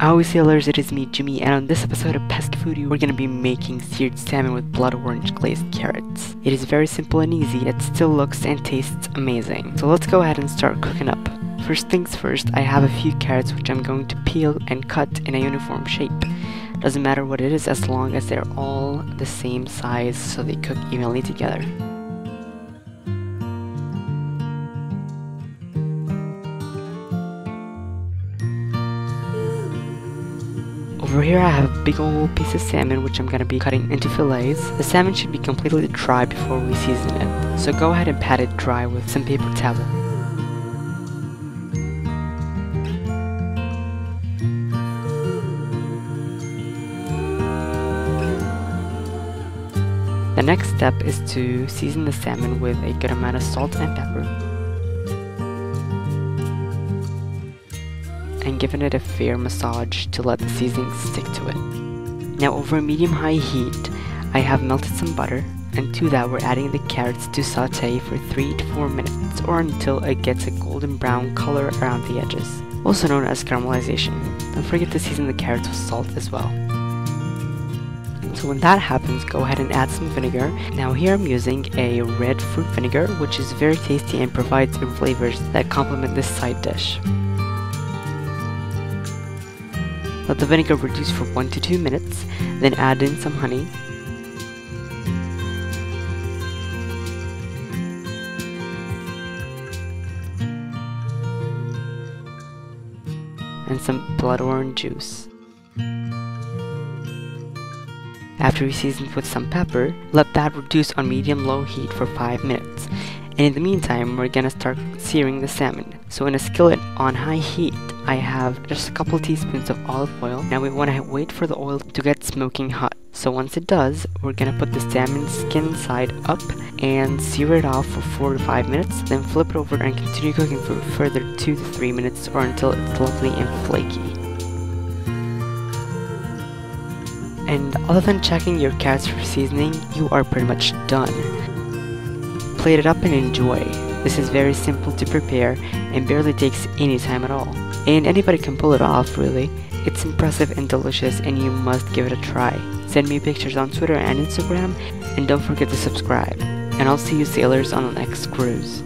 Howdy sailors, it is me Jimmy and on this episode of PescaFoodie we're gonna be making seared salmon with blood orange glazed carrots. It is very simple and easy, it still looks and tastes amazing. So let's go ahead and start cooking up. First things first, I have a few carrots which I'm going to peel and cut in a uniform shape. Doesn't matter what it is as long as they're all the same size so they cook evenly together. Over here I have a big old piece of salmon which I'm going to be cutting into fillets. The salmon should be completely dry before we season it, so go ahead and pat it dry with some paper towel. The next step is to season the salmon with a good amount of salt and pepper. And giving it a fair massage to let the seasoning stick to it. Now over medium-high heat, I have melted some butter, and to that we're adding the carrots to saute for 3 to 4 minutes or until it gets a golden brown color around the edges, also known as caramelization. Don't forget to season the carrots with salt as well. So when that happens, go ahead and add some vinegar. Now here I'm using a red fruit vinegar, which is very tasty and provides some flavors that complement this side dish. Let the vinegar reduce for 1 to 2 minutes, then add in some honey. And some blood orange juice. After you season with some pepper, let that reduce on medium-low heat for 5 minutes. And in the meantime, we're gonna start searing the salmon. So in a skillet on high heat, I have just a couple teaspoons of olive oil. Now we want to wait for the oil to get smoking hot. So once it does, we're gonna put the salmon skin side up and sear it off for 4 to 5 minutes, then flip it over and continue cooking for further 2 to 3 minutes or until it's lovely and flaky. And other than checking your carrots for seasoning, you are pretty much done. Plate it up and enjoy. This is very simple to prepare and barely takes any time at all. And anybody can pull it off, really. It's impressive and delicious and you must give it a try. Send me pictures on Twitter and Instagram and don't forget to subscribe. And I'll see you sailors on the next cruise.